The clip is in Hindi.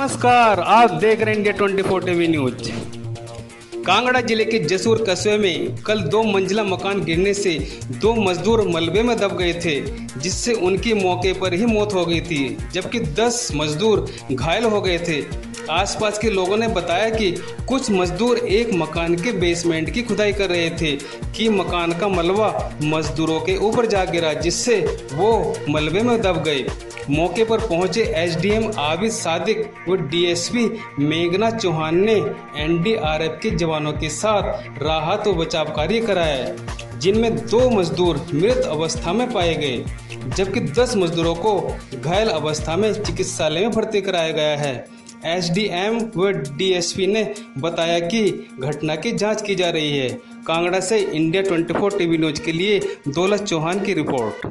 नमस्कार, आप देख रहे हैं India twenty four TV news. Kangra ज़िले के जसूर कस्बे में कल दो मंजिला मकान गिरने से दो मजदूर मलबे में दब गए थे, जिससे उनकी मौके पर ही मौत हो गई थी, जबकि 10 मजदूर घायल हो गए थे। आसपास के लोगों ने बताया कि कुछ मजदूर एक मकान के बेसमेंट की खुदाई कर रहे थे, कि मकान का मलबा मजदूरों के ऊपर जा गिरा, जिससे वो मलबे में दब गए। मौके पर पहुँचे एसडीएम आबिद सादिक व डीएसपी मेघना चौहान ने एनडीआरएफ के जवानों के साथ राहत व बचाव कार्य कराया जिनमें दो मजदूर मृत अवस्था में पाए गए, जबकि 10 मजदूरों को घायल अवस्था में चिकित्सालय में भर्ती कराया गया है। एसडीएम व डीएसपी ने बताया कि घटना की जाँच की जा रही है। कांगड़ा से इंडिया 24 टीवी न्यूज़ के लिए दौलत चौहान की रिपोर्ट।